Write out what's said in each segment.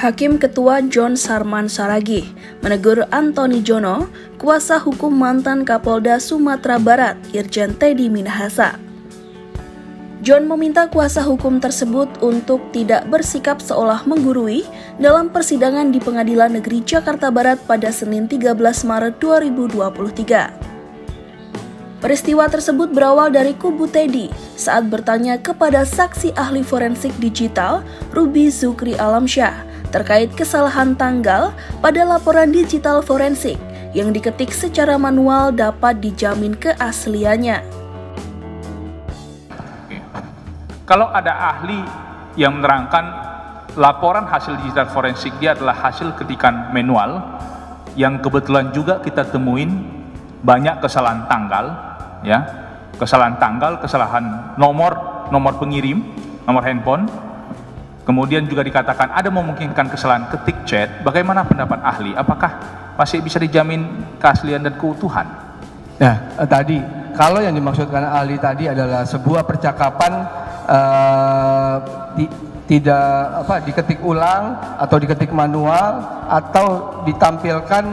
Hakim Ketua John Sarman Saragih menegur Antoni Jono, kuasa hukum mantan Kapolda Sumatera Barat, Irjen Teddy Minahasa. John meminta kuasa hukum tersebut untuk tidak bersikap seolah menggurui dalam persidangan di Pengadilan Negeri Jakarta Barat pada Senin 13 Maret 2023. Peristiwa tersebut berawal dari kubu Teddy saat bertanya kepada saksi ahli forensik digital Ruby Zukri Alamsyah terkait kesalahan tanggal pada laporan digital forensik yang diketik secara manual dapat dijamin keasliannya. Kalau ada ahli yang menerangkan laporan hasil digital forensik dia adalah hasil ketikan manual yang kebetulan juga kita temuin banyak kesalahan tanggal ya kesalahan tanggal kesalahan nomor nomor pengirim nomor handphone Kemudian juga dikatakan ada memungkinkan kesalahan ketik chat. Bagaimana pendapat ahli? Apakah masih bisa dijamin keaslian dan keutuhan? Nah, eh, tadi kalau yang dimaksudkan ahli tadi adalah sebuah percakapan di, tidak apa diketik ulang atau diketik manual atau ditampilkan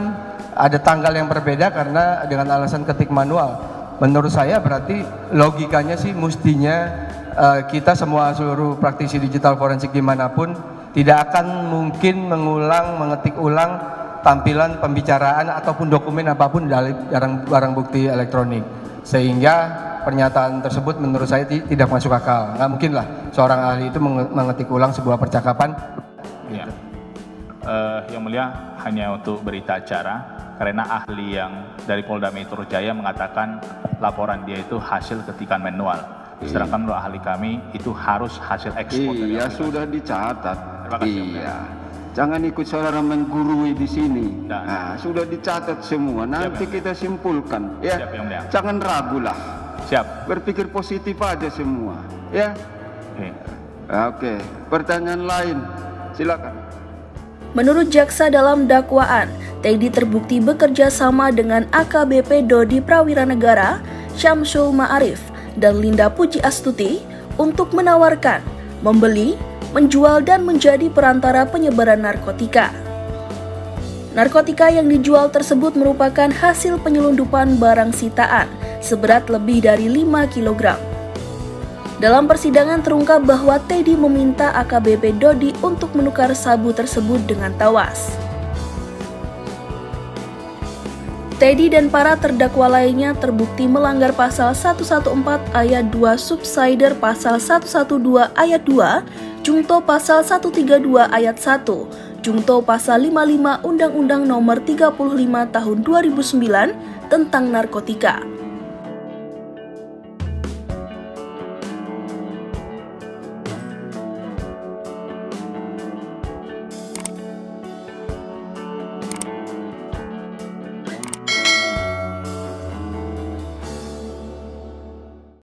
ada tanggal yang berbeda karena dengan alasan ketik manual. Menurut saya berarti logikanya sih mestinya uh, kita semua seluruh praktisi digital forensik di mana pun tidak akan mungkin mengulang, mengetik ulang tampilan pembicaraan ataupun dokumen apa pun dari barang, barang bukti elektronik. Sehingga pernyataan tersebut menurut saya tidak masuk akal. Nggak mungkin lah seorang ahli itu mengetik ulang sebuah percakapan. Ya. Uh, yang mulia hanya untuk berita acara karena ahli yang dari Polda Metro Jaya mengatakan laporan dia itu hasil ketikan manual. Sedangkan menurut ahli kami itu harus hasil ekspor. Iya sudah dicatat. iya. Jangan ikut saudara menggurui di sini. Dan, nah, sudah dicatat semua. Nanti siap, kita simpulkan. Ya. Siap, yang Jangan ragu lah. Siap. Berpikir positif aja semua. Ya. Oke. Oke. Pertanyaan lain. Silakan. Menurut jaksa dalam dakwaan, Teddy terbukti bekerja sama dengan AKBP Dodi Prawira Negara, Syamsul Ma'arif, dan Linda Puji Astuti untuk menawarkan, membeli, menjual dan menjadi perantara penyebaran narkotika. Narkotika yang dijual tersebut merupakan hasil penyelundupan barang sitaan seberat lebih dari 5 kg. Dalam persidangan terungkap bahwa Teddy meminta AKBP Dodi untuk menukar sabu tersebut dengan tawas. Teddy dan para terdakwa lainnya terbukti melanggar pasal 114 ayat 2 subsider pasal 112 ayat 2, jungto pasal 132 ayat 1, jungto pasal 55 Undang-Undang Nomor 35 Tahun 2009 tentang narkotika.